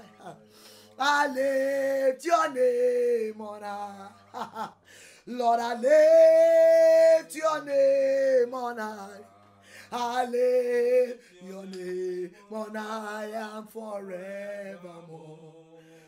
high. I lift your name on high. Lord, I lift your name on high. I lift your name on high and forevermore.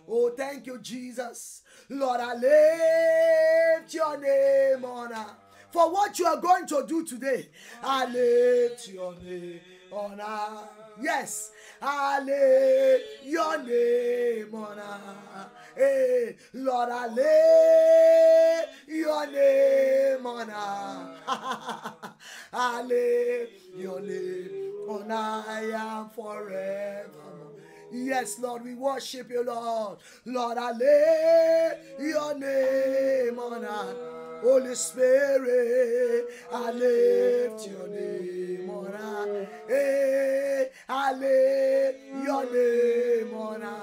Oh, thank you, Jesus. Lord, I lift your name on high. For what you are going to do today, I lift your name on high. Yes, I lift your name on high. Hey, Lord, I lift your name on high. I lift your name on high and forever. Yes, Lord, we worship you, Lord. Lord, I lift your name on high. Holy Spirit, I lift your name mọ́ra. Ee ale yọ̀lé mọ́ra.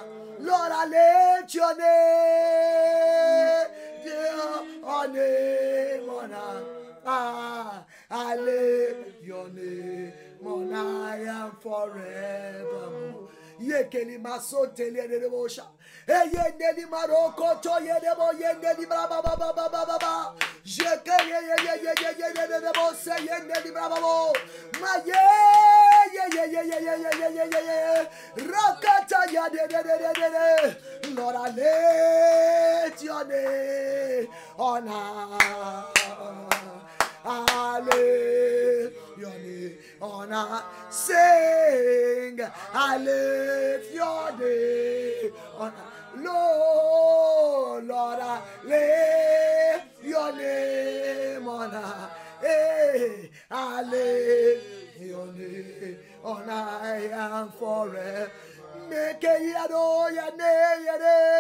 Lọ́ra lè tíọ́lé tí ọ̀lé ah, ale yọ̀lé mọ́ra. I am forevermore. Yekeli maso tele de bosha. Eye neli maroko to ye de bo ye neli bra ba ba ba ba ba ba ba. Jeke ye ye ye ye ye ye ye de bo se ye neli bra ba. Ma ye ye ye ye ye ye ye ye ye ye ye. Rakata ya de de de de de de. Lord, I lift your name on. I lift your name on. Sing, I lift your name on. Lord, Lord, I lift your name on high. I lift your name on high and forever. Make yado ya ne ya ne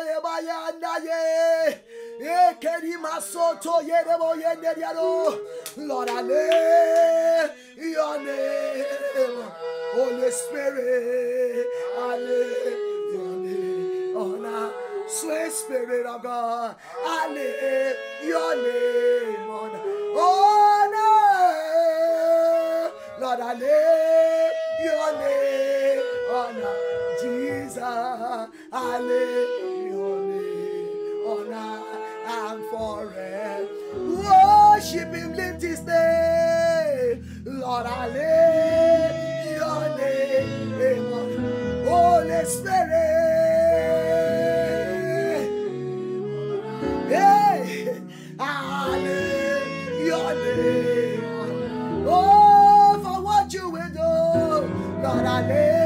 Lord, I lay your name, Holy Spirit, I lay your name. On a sweet Spirit of God, I lay your name. On honor. Lord, I lay your name. On Jesus, I lay Worship Him, lift His name. Lord, I lift your name Holy Spirit. Hey, I lift your name. Oh, for what you will do, Lord, I lift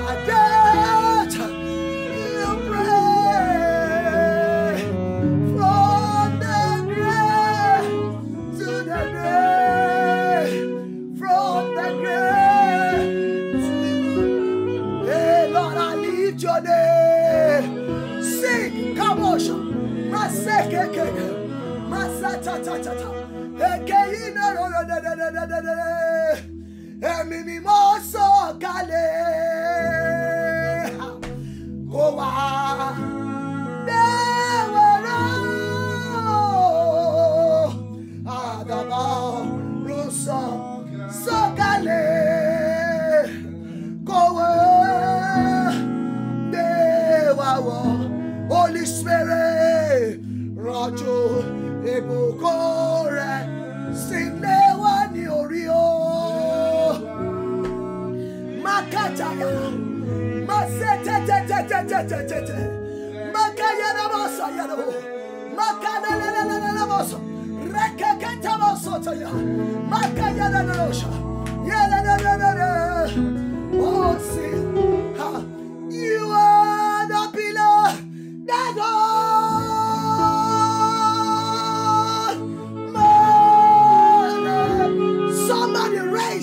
I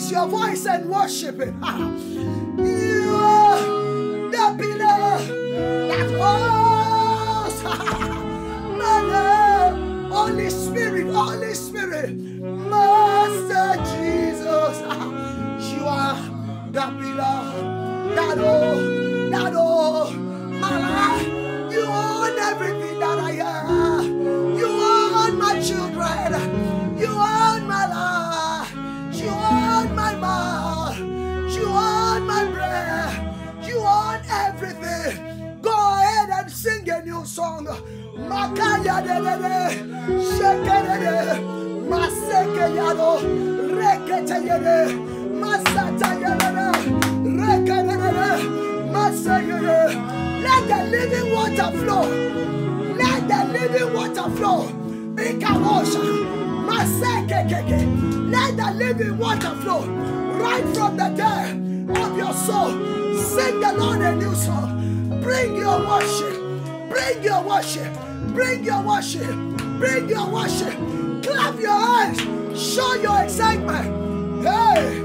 Raise your voice and worship Him. You are the pillar that holds love. Holy Spirit, Holy Spirit, Master Jesus. You are the pillar that holds, that holds life. You own everything sing song. Makaya de de de, sheke de maseke yado, rekete yede, masata yede, reke de de de, maseke yede. Let the living water flow. Let the living water flow. Ikawosha, maseke keke. Let the living water flow right from the depth of your soul. Sing the Lord a new song. Bring your worship. Bring your worship. Bring your worship. Bring your worship. Clap your hands. Show your excitement. Hey,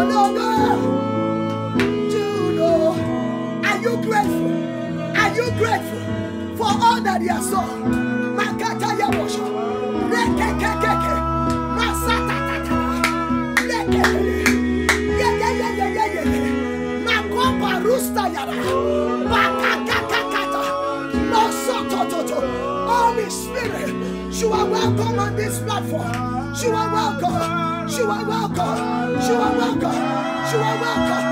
Are you grateful? Are you grateful for all that has done? Makata. Makopa rusta. Bakakakakata. Holy Spirit, you are welcome on this platform. You are welcome. You are welcome. You are welcome. You are welcome.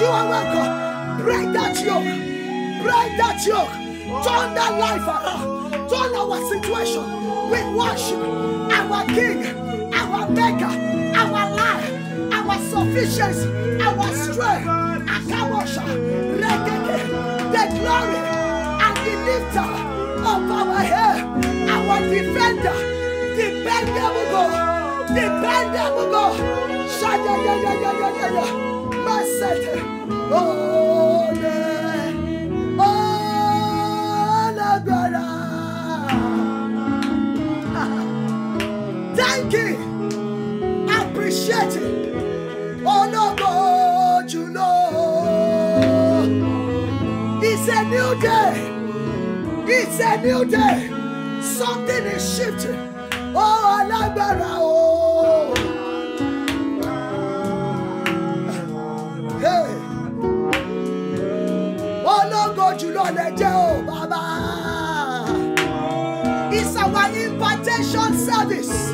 You are welcome. Break that yoke. Break that yoke. Turn that life around. Turn our situation. We worship our King, our Maker, our life, our sufficiency, our strength. Akawasha, the glory and the lifter of our head, our defender, dependable God, dependable God. Shaya ya ya ya ya ya ya. Masete. Oh, yeah. Oh, lágbára. Thank you. Appreciate it. Ológo jùlọ. It's a new day. It's a new day. Something is shifting. Oh, alágbára o. jẹ́ o bàbá. It's our impartation service.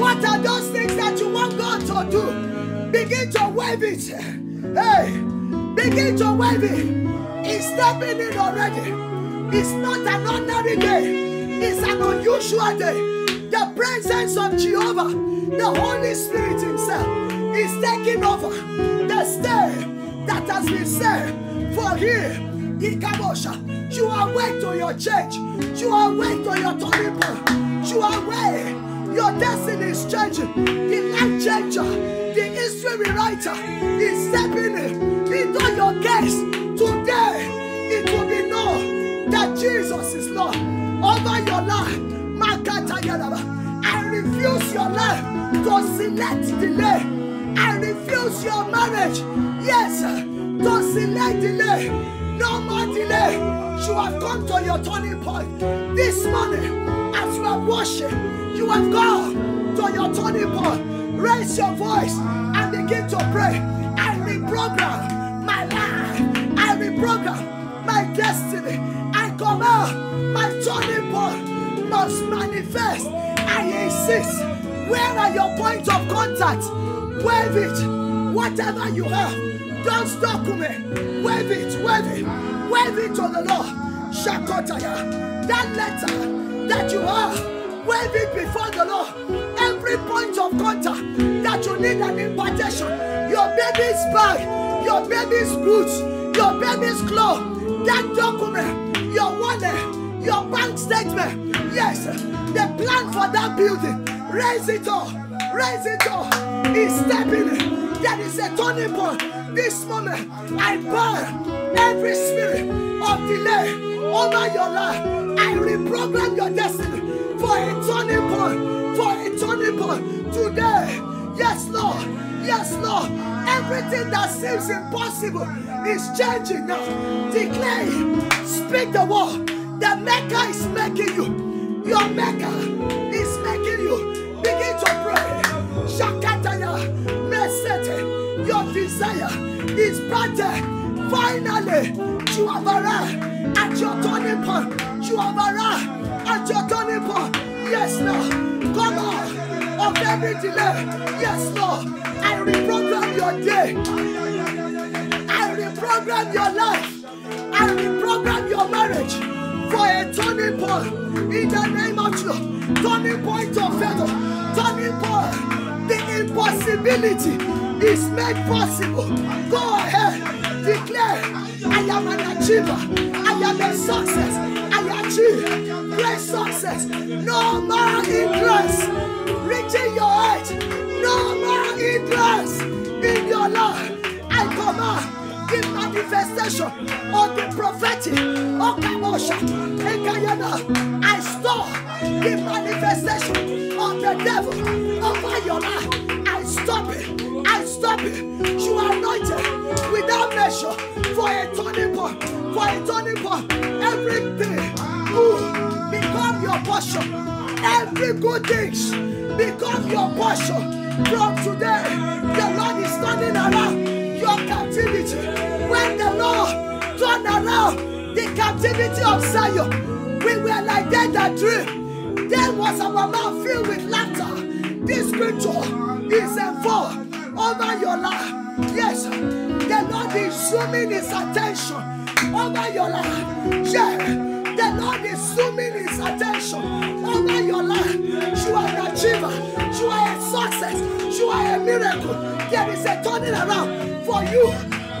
What are those things that you want God to do? Begin to wave it. Hey, begin to wave it. He's stepping in already. It's not an ordinary day, it's an unusual day. The presence of Jehovah, the Holy Spirit Himself, is taking over the stay that has been set for here. Ikabosha, you are wait to your church. You are wait to your point. You are wait. Your destiny is changing. The life changer, the history rewriter is stepping in into your case. Today, it will be known that Jesus is Lord over your life. I refuse your life to select delay. I refuse your marriage, yes, to select delay. No more delay. You have come to your turning point. This morning, as you are worship, you have gone to your turning point. Raise your voice and begin to pray. I reprogram my life. I reprogram my destiny. I command my turning point must manifest. I insist. Where are your points of contact? Wave it. Whatever you have, don't stop me. Wave it, wave it, wave it to the Lord. Shakotaya. That letter that you are, wave it before the Lord. Every point of contact that you need an impartation. Your baby's bag, your baby's boots, your baby's clothes, that document, your wallet, your bank statement. Yes, the plan for that building. Raise it up. Raise it up. He's stepping in. There is a turning point. This moment, I burn every spirit of delay over your life. I reprogram your destiny for a turning point. For a turning point today. Yes, Lord. Yes, Lord. Everything that seems impossible is changing now. Declare. Speak the word. The maker is making you. Your maker Desire is granted. Finally, you have arrived at your turning point. You have arrived at your turning point. Yes, Lord. Come on. Of every delay. Yes, Lord. I reprogram your day. I reprogram your life. I reprogram your marriage for a turning point. In the name of Jesus. Turning point of favor. Turning point. The impossibility is made possible. Go ahead. Declare, I am an achiever. I am a success. I achieve great success. No more hindrance. Reaching your height. No more hindrance in your life. I command the manifestation of the prophetic. Okamosha. I stop the manifestation of the devil over your life. I stop it. It. You are anointed without measure for a turning point. For a turning point. Everything will become your portion. Every good things become your portion. From today, the Lord is turning around your captivity. When the Lord turned around the captivity of Zion, we were like dead that dream. Then was our mouth filled with laughter. This scripture is a fall over your life. Yes, the Lord is zooming his attention over your life. Yeah. The Lord is zooming his attention over your life. You are an achiever. You are a success. You are a miracle. There is a turning around for you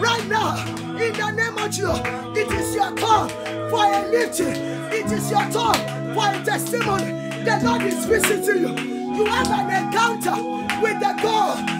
right now. In the name of Jesus, it is your turn for a lifting. It is your turn for a testimony. The Lord is visiting you. You have an encounter with the God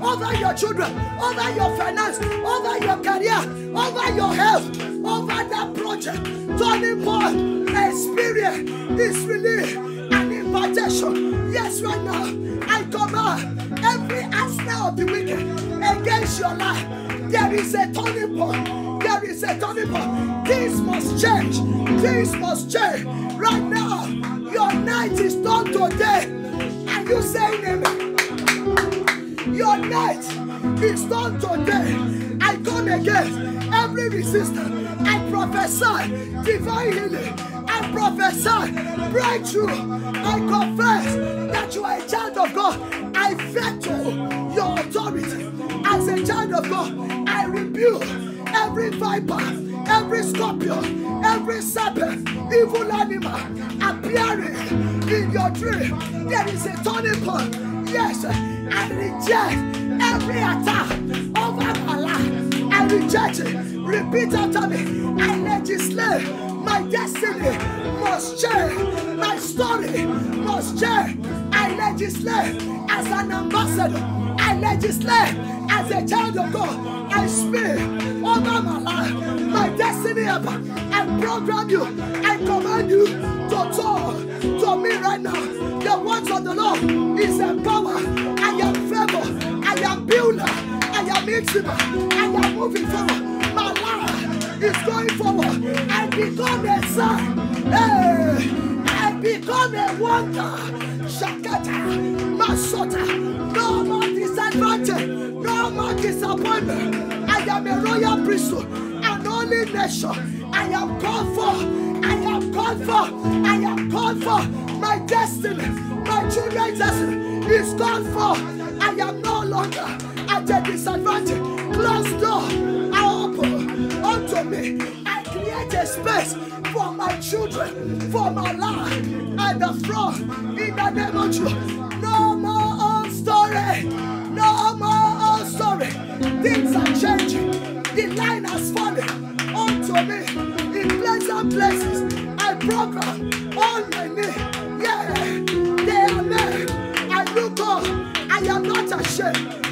over your children, over your finance, over your career, over your health, over that project. Turning point experience is relief and impartation. Yes, right now, I command every arsenal of the wicked against your life there is a turning point. There is a turning point. Things must change. Things must change. Right now, your night is done today. Are you saying amen? Your night is done today. I come against every resistance. I prophesy divine healing. I prophesy breakthrough. I confess that you are a child of God. I veto your authority as a child of God. I rebuke every viper, every scorpion, every serpent, evil animal appearing in your dream. There is a turning point. Yes, I reject every attack over my life. I reject it. Repeat after me. I legislate my destiny must change. My story must change. I legislate as an ambassador. I legislate as a child of God. I speak over my life, my destiny. I program you. I command you to talk to me right now. The words of the Lord is a power. I am. I am builder. I am intimate. I am moving forward. My life is going forward. I become a son. Hey, I become a wonder. Shakata, Masota, no more disadvantage, no more disappointment. I am a royal priesthood, an only nation. I am called for, I am called for, I am called for. My destiny, my children's destiny is called for. I am no longer at a disadvantage. Closed door are open unto me. I create a space for my children, for my life at the front in the name of Jesus. No more old story, no more old story. Things are changing. The line has fallen onto me in pleasant places. I program on my knee. Yeah, they are there. I look up. I am not ashamed.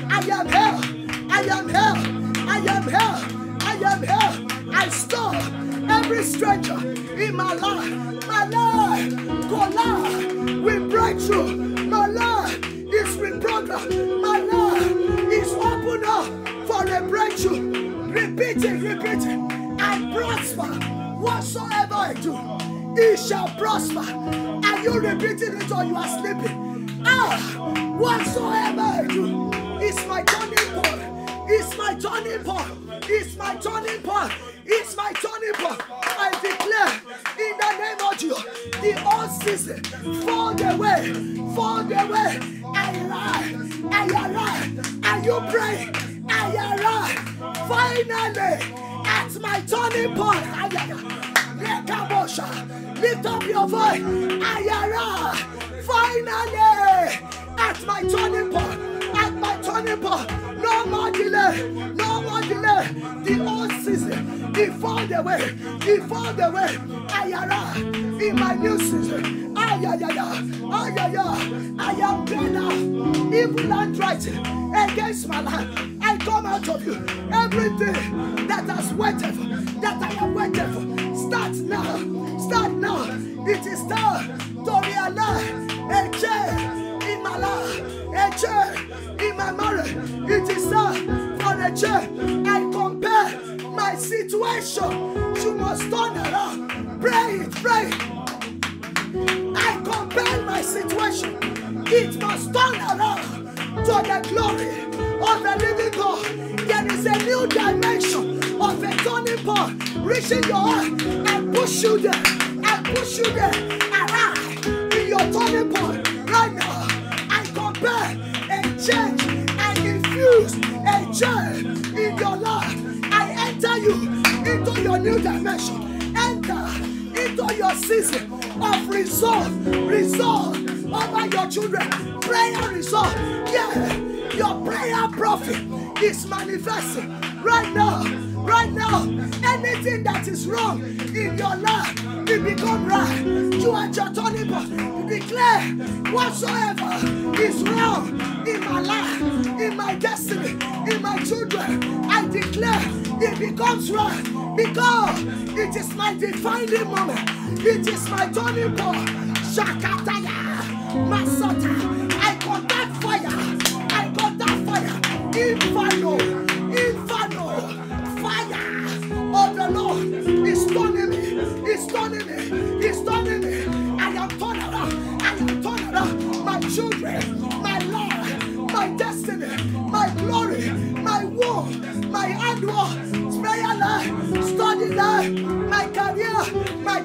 I am here. I am here. I am here. I stop every stranger in my life. My life collide with breakthrough. My life is reprogrammed. My life is open up for a breakthrough. Repeat it, repeat it. I prosper whatsoever I do. It shall prosper. Are you repeating it or you are sleeping? Ah, whatsoever I do it's my point. It's my turning point. It's my turning point. It's my turning point. I declare in the name of Jesus, the old season fall away, fall away. I rise, I arise. Are you praying? I arise. Finally, at my turning point. Lift up your voice. I arise. Finally, at my turning point. At my turning point. No more delay. No more delay. The old season. He found a way. He found a way. Ayara. In my new season. Ayaya. Ayaya. I am better. Evil handwriting against my life. I come out of you. Everything that has waited for, that I have waited for, start now. It is time to realize a change in my life, a change in my marriage. It is time for a change. I compare my situation. You must turn around. Pray it, pray it. I compare my situation. It must turn around to the glory of the living God. There is a new dimension of a turning point reaching your heart and push you there and push you there. Arrive in your turning point right now. New dimension. Enter into your season of resolve, resolve over your children. Prayer resolve. Yeah, your prayer prophet is manifesting right now. Right now, anything that is wrong in your life, it become right. You are your turning point. Declare whatsoever is wrong in my life, in my destiny, in my children. It becomes right because it is my defining moment. It is my turning point. Shakataya, Masota. I contact fire. I contact fire. Inferno, inferno,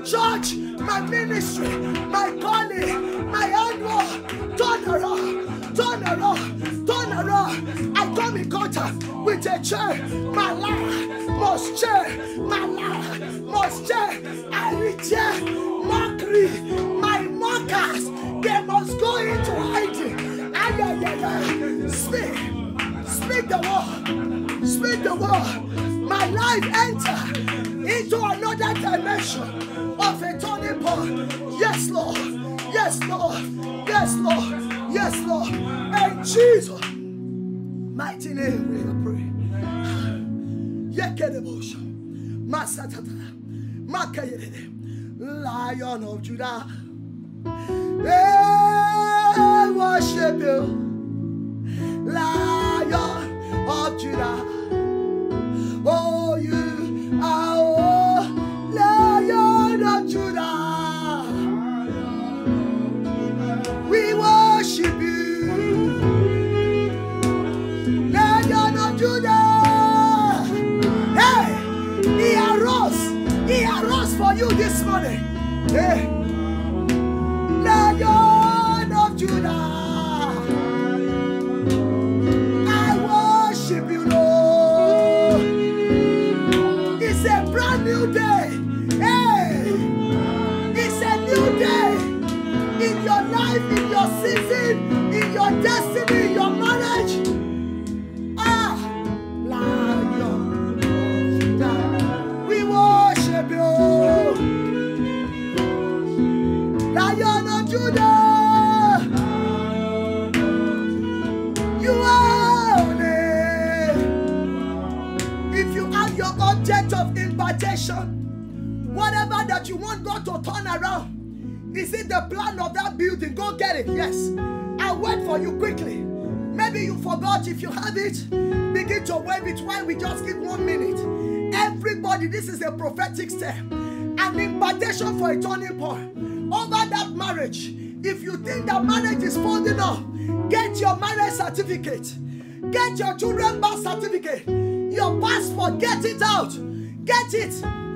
church, my ministry, my calling, my handwork. Turn around, turn around, turn around. I come in contact with a chair. My life must change. My life must change. I reject mockery. My mockers, they must go into hiding. Ay, ay, ay, ay. Speak, speak the word, speak the word. My life enter into another dimension point. Yes, Lord. Yes, Lord. Yes, Lord. Yes, Lord. In Jesus' mighty name we. Makayede. Lion of Judah. They worship you. Hey, impartation, whatever that you want God to turn around, is it the plan of that building? Go get it. Yes. I'll wait for you quickly. Maybe you forgot. If you have it, begin to wave it while we just give one minute. Everybody, this is a prophetic step. An impartation for a turning point. Over that marriage. If you think that marriage is folding up, get your marriage certificate. Get your children birth certificate. Your passport, get it out. Get it.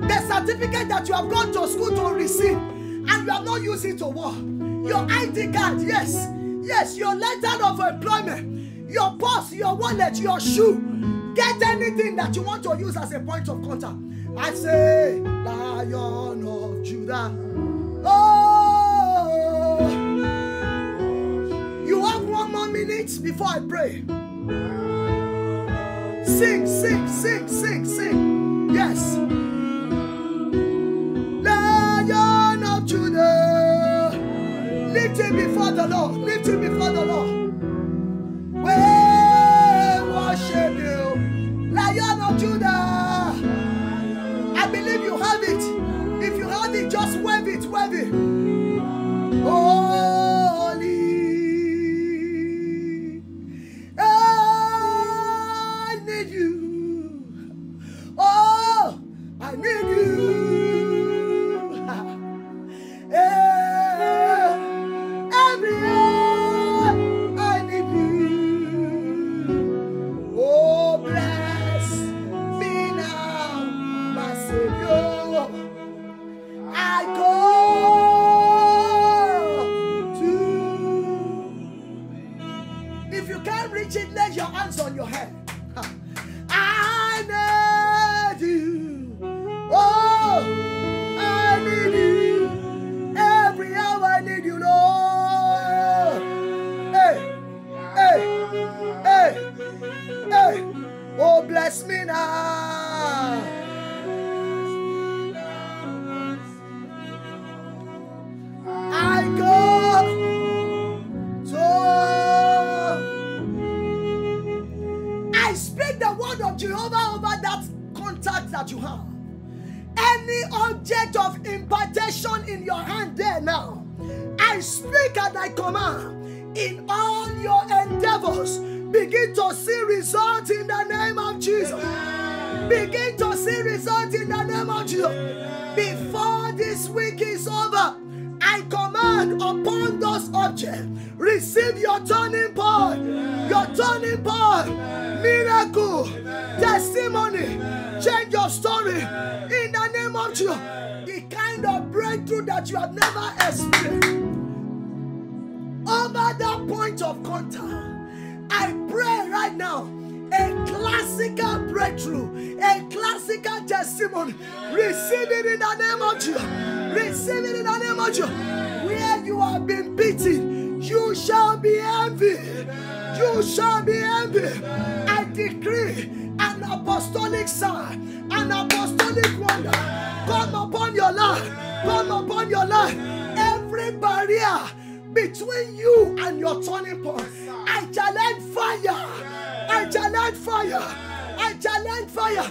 The certificate that you have gone to school to receive and you have not used it to work. Your ID card, yes. Yes, your letter of employment, your purse, your wallet, your shoe. Get anything that you want to use as a point of contact. I say, Lion of Judah. Oh, you have one more minute before I pray. Sing, sing, sing, sing, sing. Yes. Lion of Judah. Lift him before the Lord. Lift him before the Lord. Before this week is over, I command upon those objects, receive your turning point, your turning point, miracle, testimony, change your story in the name of Jesus. The kind of breakthrough that you have never experienced. Over that point of contact, I pray right now a classical breakthrough, a classical testimony. Receive it in the name of Jesus. Receive it in the name of Jesus. Where you have been beaten, you shall be envied. You shall be envied. I decree an apostolic sign, an apostolic wonder come upon your life, come upon your life. Every barrier between you and your turning point, I challenge fire. Challenge fire. I challenge fire.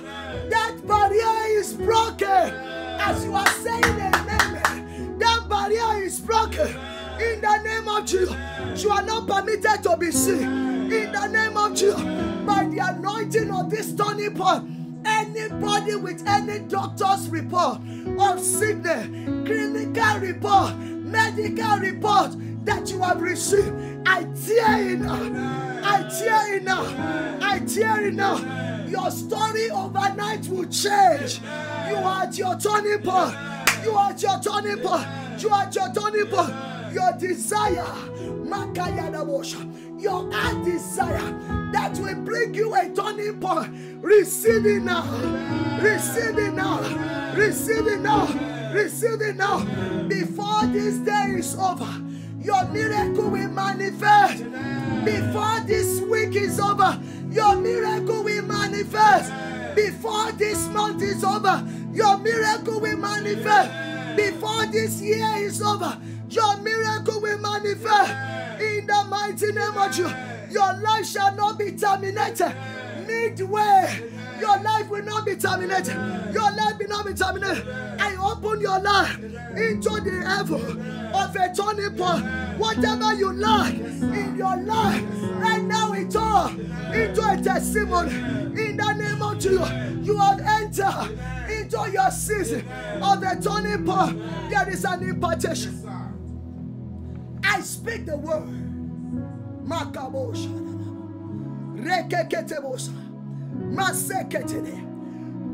That barrier is broken. As you are saying amen, that barrier is broken. In the name of Jesus, you are not permitted to be sick. In the name of Jesus, by the anointing of this turning point, anybody with any doctor's report of sickness, clinical report, medical report that you have received, I tear it now. I tear it now. I tear it now. Your story overnight will change. You are at your turning point. You are at your turning point. You are at your turning point. Your desire, your heart desire that will bring you a turning point. Receive it now. Receive it now. Receive it now. Receive it now. Before this day is over, your miracle will manifest. Before this week is over, your miracle will manifest. Before this month is over, your miracle will manifest. Before this year is over, your miracle will manifest. In the mighty name of Jesus, your life shall not be terminated. Midway, your life will not be terminated. Your life will not be terminated. I open your life into the heaven of a turning point. Whatever you lack in your life, right now it's all into a testimony. In the name of Jesus, you have entered into your season of a turning point. There is an impartation. I speak the word. Makabosha. Rekeketebosa.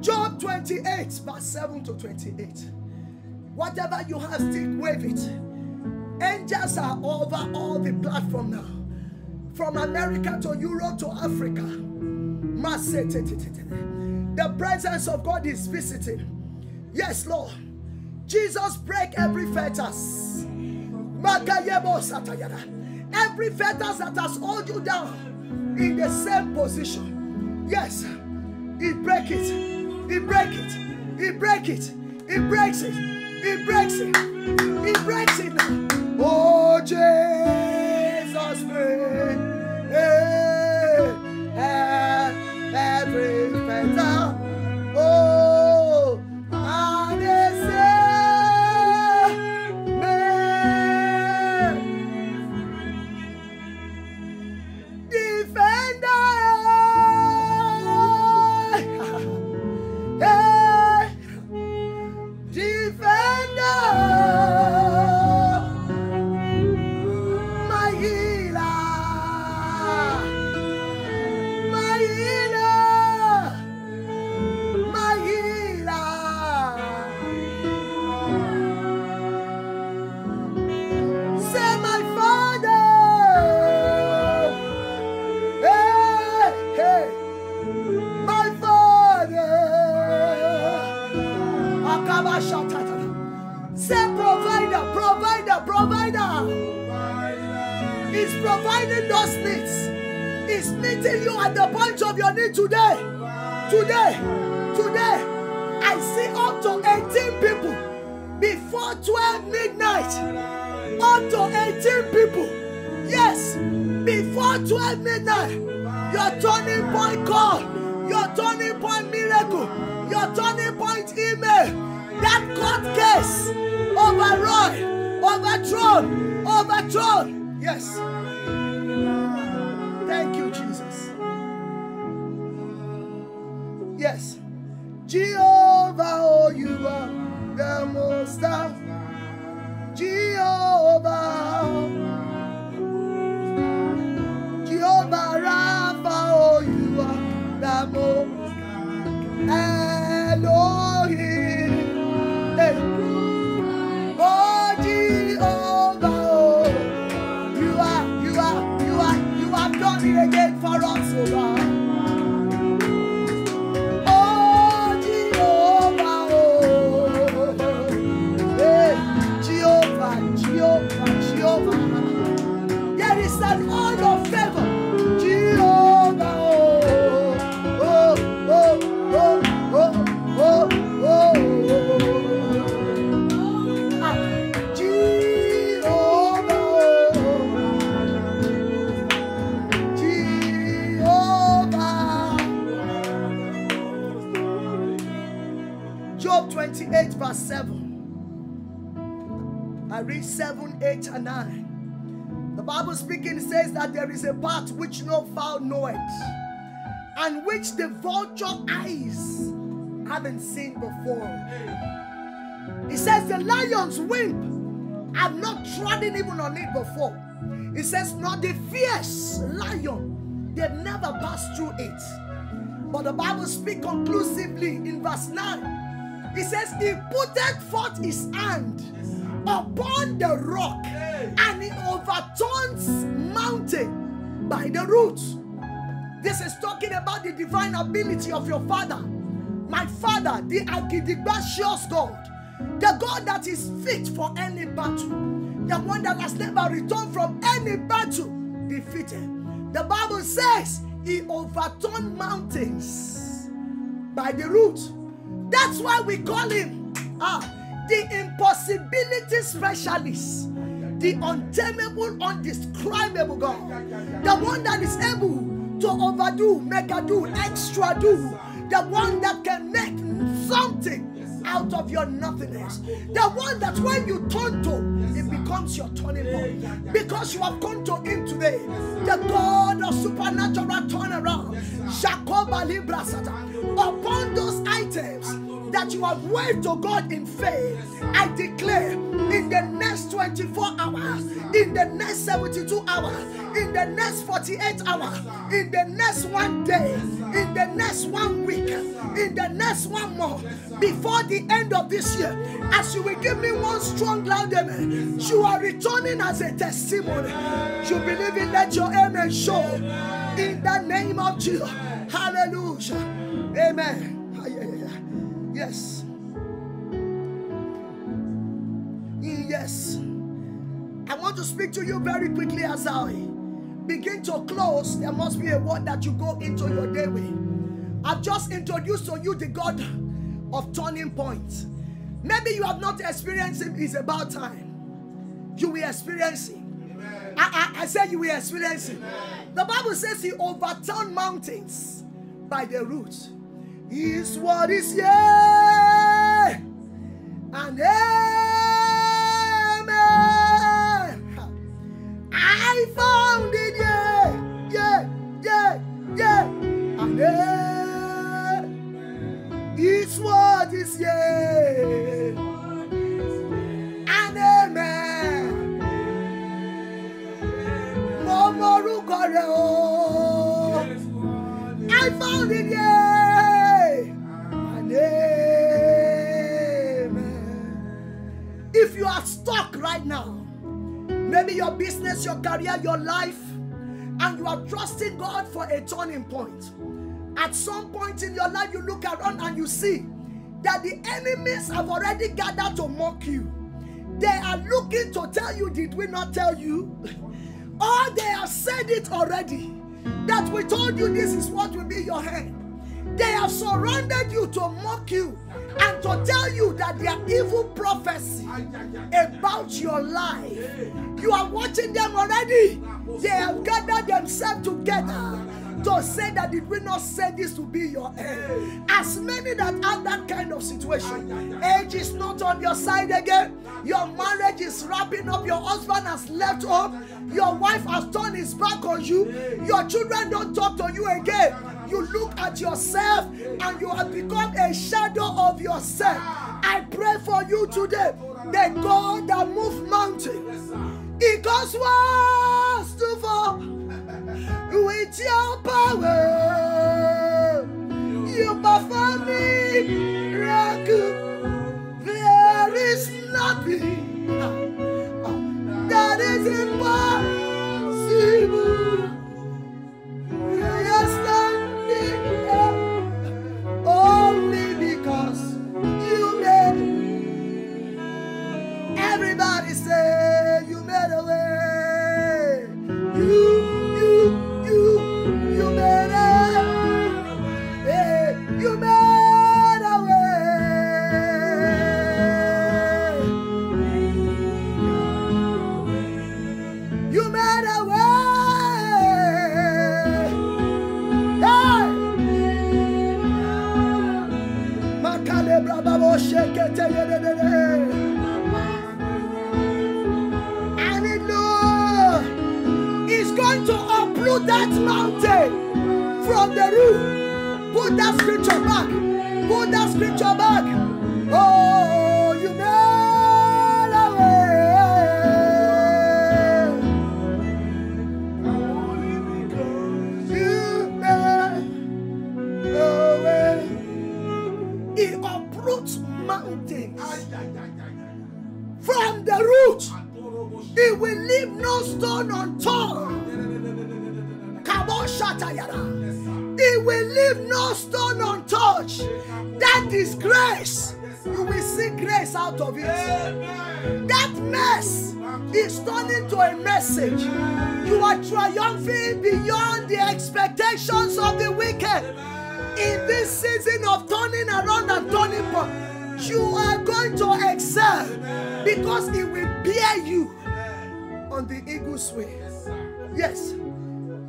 Job 28, verse 7 to 28. Whatever you have, stick with it. Angels are over all the platform now. From America to Europe to Africa. The presence of God is visiting. Yes, Lord. Jesus break every fetters. Every fetters that has hold you down in the same position. Yes, he break it. He break it. He break it. He breaks it. He breaks it. He breaks it. Oh, Jesus, Today. Today. I see up to 18 people before 12 midnight. Up to 18 people. Yes. Before 12 midnight. Your turning point call. Your turning point miracle. Your turning point email. That court case. Override. Overthrown. Overthrown. Yes. Yes. Jehovah, oh, you are the most high. Jehovah. Jehovah Rapha, oh, you are the most Elohim. Hey. Oh, Jehovah, oh, you o you are, Job 28, verse 7. I read 7, 8, and 9. The Bible speaking says that there is a path which no fowl knoweth, and which the vulture eyes haven't seen before. It says the lion's wimp have not trodden even on it before. It says, not the fierce lion, they've never passed through it. But the Bible speaks conclusively in verse 9. It says, He putteth forth his hand upon the rock and he overturns mountain by the roots. This is talking about the divine ability of your father. My father, the Agidigbacious God, the God that is fit for any battle, the one that has never returned from any battle defeated. The Bible says he overturned mountains by the root. That's why we call him ah, the impossibility specialist, the untamable, undescribable God, the one that is able to overdo, mega do, extra do, the one that can make something out of your nothingness, the one that when you turn to, it becomes your turning point. Because you have come to Him today, the God of supernatural turnaround, Jacoba Libra upon those that you have waved to God in faith, I declare in the next 24 hours, in the next 72 hours, in the next 48 hours, in the next one day, in the next one week, in the next one month, before the end of this year, as you will give me one strong loud amen, you are returning as a testimony. You believe in let your amen show in the name of Jesus. Hallelujah. Amen. Yes. Mm, yes. I want to speak to you very quickly as I begin to close. There must be a word that you go into your day with. I've just introduced to you the God of turning points. Maybe you have not experienced him. It's about time. You will experience him. I, I, I said you will experience him. The Bible says he overturned mountains by the roots. His word is yeah and amen. I found it, yeah, yeah, yeah, yeah, and amen. His word is yeah and amen. Mo morúkọ rẹ̀ o. I found it, yeah. Your business, your career, your life, and you are trusting God for a turning point. At some point in your life, you look around and you see that the enemies have already gathered to mock you. They are looking to tell you, did we not tell you? Or they have said it already that we told you this is what will be your hand. They have surrounded you to mock you and to tell you that they are evil prophecy about your life. You are watching them already. They have gathered themselves together to say that did we not say this to be your end? As many that have that kind of situation, age is not on your side again. Your marriage is wrapping up. Your husband has left home. Your wife has turned his back on you. Your children don't talk to you again. You look at yourself and you have become a shadow of yourself. I pray for you today. The God that moves mountains. It goes once to fall with your power. You perform miracle. There is nothing that is impossible. Turning around and turning point, you are going to excel because it will bear you on the eagle's way. Yes.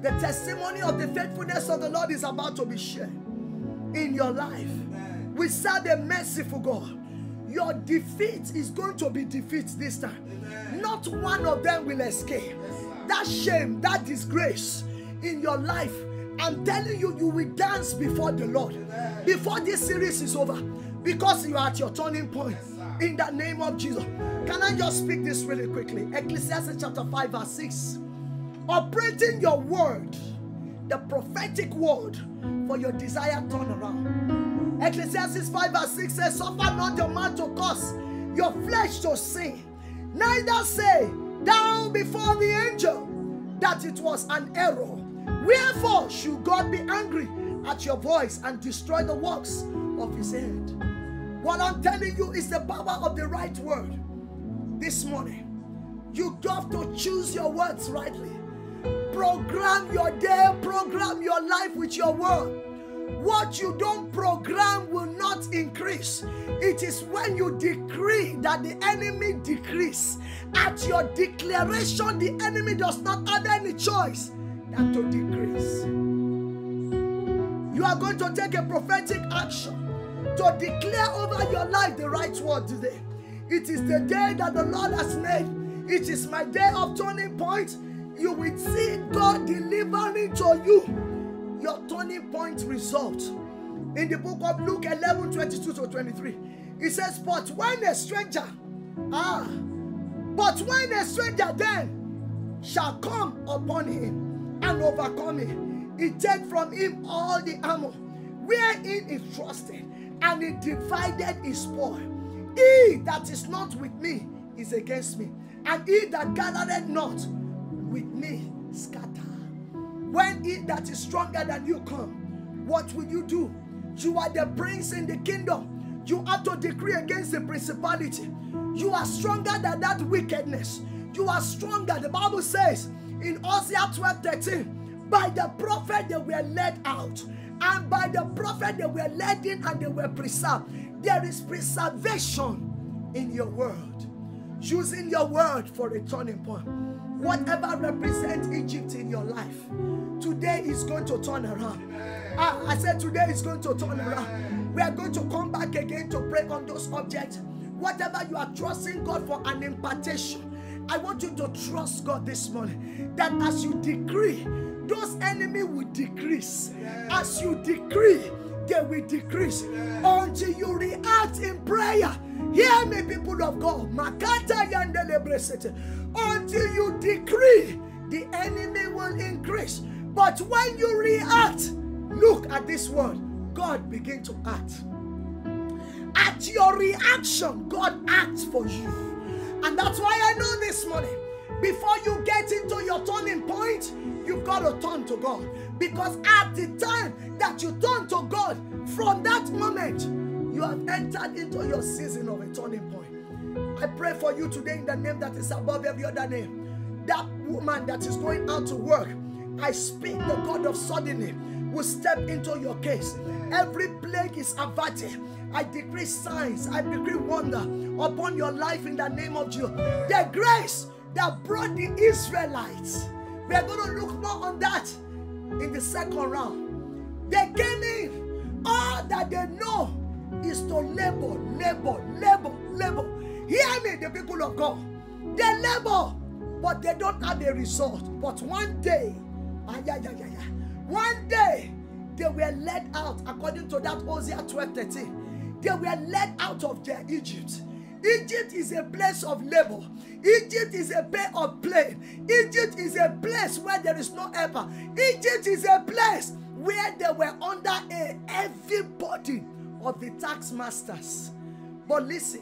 The testimony of the faithfulness of the Lord is about to be shared in your life. We serve a merciful God. Your defeat is going to be defeat this time. Not one of them will escape. That shame, that disgrace in your life, I'm telling you, you will dance before the Lord before this series is over because you are at your turning point in the name of Jesus. Can I just speak this really quickly? Ecclesiastes chapter 5, verse 6 operating your word, the prophetic word for your desired turnaround. Ecclesiastes 5 verse 6 says, Suffer not your man to cause your flesh to sin, neither say down before the angel that it was an error. Wherefore should God be angry at your voice and destroy the works of his hand? What I'm telling you is the power of the right word this morning. You have to choose your words rightly. Program your day, program your life with your word. What you don't program will not increase. It is when you decree that the enemy decrease. At your declaration, the enemy does not have any choice than to decrease. You are going to take a prophetic action to declare over your life the right word today. It is the day that the Lord has made. It is my day of turning point you will see God delivering to you your turning point result. In the book of Luke 11 22 to 23, it says, But when a stranger, ah, but when a stranger then shall come upon him and overcome him, he take from him all the armor wherein he trusted, and he divided his spoil. He that is not with me is against me, and he that gathered not with me scatter. When he that is stronger than you come, what will you do? You are the prince in the kingdom. You have to decree against the principality. You are stronger than that wickedness. You are stronger. The Bible says In Hosea 12 13, by the prophet they were led out, and by the prophet they were led in and they were preserved. There is preservation in your word, using your word for a turning point. Whatever represents Egypt in your life, today is going to turn around. Ah, I said today is going to turn around. We are going to come back again to pray on those objects. Whatever you are trusting God for an impartation, I want you to trust God this morning that as you decree, those enemy will decrease. As you decree, they will decrease until you react in prayer. Hear me, people of God. Until you decree, the enemy will increase. But when you react, look at this word God begin to act. At your reaction, God acts for you. And that's why I know this morning, before you get into your turning point, you've got to turn to God. Because at the time that you turn to God, from that moment, you have entered into your season of a turning point. I pray for you today in the name that is above every other name. That woman that is going out to work, I speak the God of suddenly will step into your case. Every plague is averted. I decree signs, I decree wonder upon your life in the name of Jesus. The grace that brought the Israelites. We are going to look more on that in the second round. They came in. All that they know is to labor, labor, labor, labor. Hear me, the people of God. They labor, but they don't have a result. But one day, ah, yeah, yeah, yeah, yeah. One day, they were led out according to that Hosea 12 13. They were led out of their Egypt. Egypt is a place of labor. Egypt is a bay of plain. Egypt is a place where there is no helper. Egypt is a place where they were under a heavy burden of the tax masters. But listen,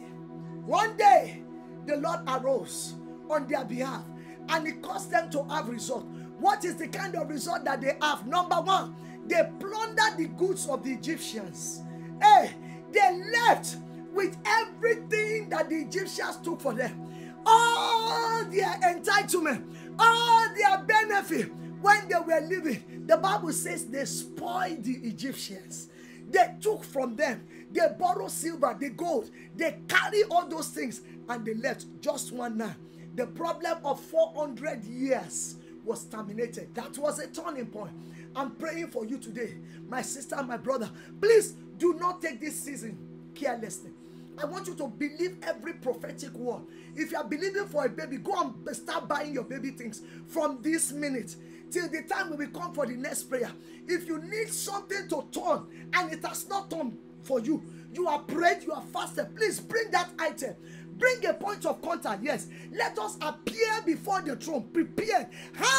one day the Lord arose on their behalf and it caused them to have result. What is the kind of result that they have? Number one, they plundered the goods of the Egyptians. Hey, they left with everything that the Egyptians took for them. All their entitlement, all their benefit when they were living. The Bible says they spoiled the Egyptians. They took from them. They borrowed silver, the gold. They carry all those things and they left just one night. The problem of 400 years was terminated. That was a turning point. I'm praying for you today, my sister, my brother. Please do not take this season carelessly. I want you to believe every prophetic word. If you are believing for a baby, go and start buying your baby things from this minute till the time we will come for the next prayer. If you need something to turn and it has not turned for you, you are prayed, you are fasted, please bring that item. Bring a point of contact. Yes, let us appear before the throne, prepared,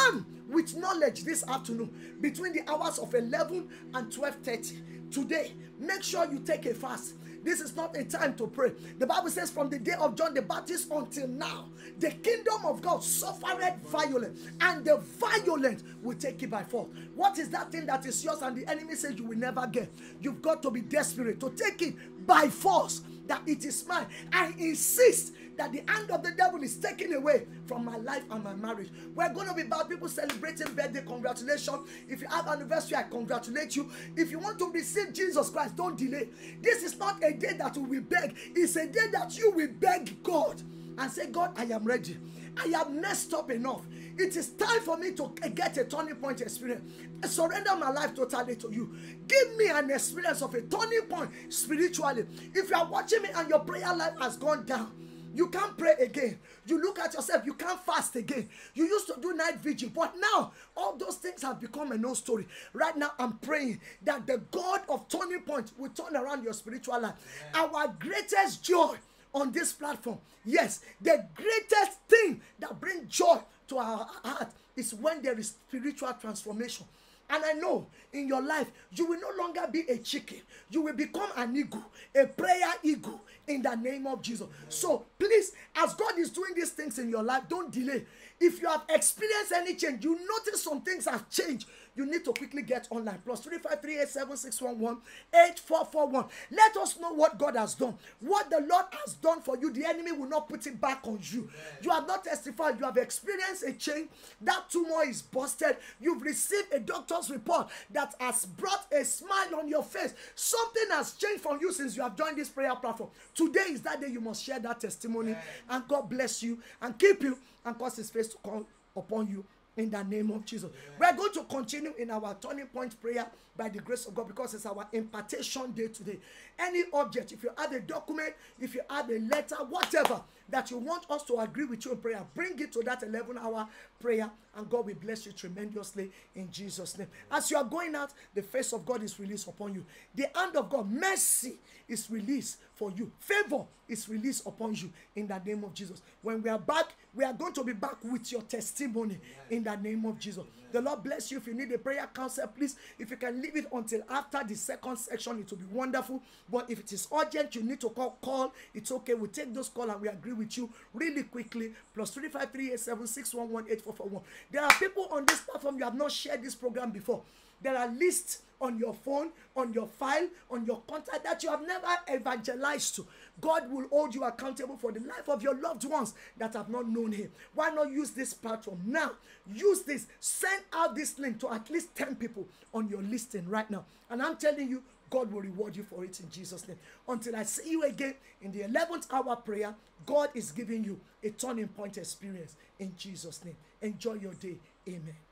armed with knowledge this afternoon between the hours of 11 and 12:30. Today, make sure you take a fast this is not a time to pray. The Bible says, from the day of John the Baptist until now, the kingdom of God suffered violence, and the violent will take it by force. What is that thing that is yours and the enemy says you will never get? You've got to be desperate to take it by force that it is mine. I insist that the hand of the devil is taken away from my life and my marriage. We're going to be about people celebrating birthday. Congratulations. If you have anniversary, I congratulate you. If you want to receive Jesus Christ, don't delay. This is not a day that we will beg, it's a day that you will beg God and say, God, I am ready. I have messed up enough. It is time for me to get a turning point experience. I surrender my life totally to you. Give me an experience of a turning point spiritually. If you are watching me and your prayer life has gone down, you can't pray again. You look at yourself, you can't fast again. You used to do night vigil, but now all those things have become a no story. Right now, I'm praying that the God of turning point will turn around your spiritual life. Our greatest joy on this platform, yes, the greatest thing that brings joy to our heart is when there is spiritual transformation. And I know in your life, you will no longer be a chicken. You will become an eagle, a prayer eagle in the name of Jesus. So please, as God is doing these things in your life, don't delay. If you have experienced any change, you notice some things have changed, you need to quickly get online. Plus 3538761184441. Let us know what God has done. What the Lord has done for you, the enemy will not put it back on you. You have not testified, you have experienced a change. That tumor is busted. You've received a doctor's report that has brought a smile on your face. Something has changed from you since you have joined this prayer platform. Today is that day you must share that testimony. And God bless you and keep you and cause his face to come upon you in the name of Jesus. We are going to continue in our turning point prayer by the grace of God because it's our impartation day today. Any object, if you have a document, if you have a letter, whatever that you want us to agree with you in prayer, bring it to that 11 hour prayer and God will bless you tremendously in Jesus' name. As you are going out, the face of God is released upon you. The hand of God, mercy is released for you. Favor is released upon you in the name of Jesus. When we are back, we are going to be back with your testimony in the name of Jesus. The Lord bless you. If you need a prayer counsel, please, if you can leave it until after the second section, it will be wonderful. But if it is urgent, you need to call, call. It's okay. We take those call and we agree with you really quickly. Plus 35387611844. There are people on this platform you have not shared this program before. There are lists on your phone, on your file, on your contact that you have never evangelized to. God will hold you accountable for the life of your loved ones that have not known Him. Why not use this platform now? Use this. Send out this link to at least 10 people on your listing right now. And I'm telling you, God will reward you for it in Jesus' name. Until I see you again in the 11th hour prayer, God is giving you a turning point experience in Jesus' name. Enjoy your day. Amen.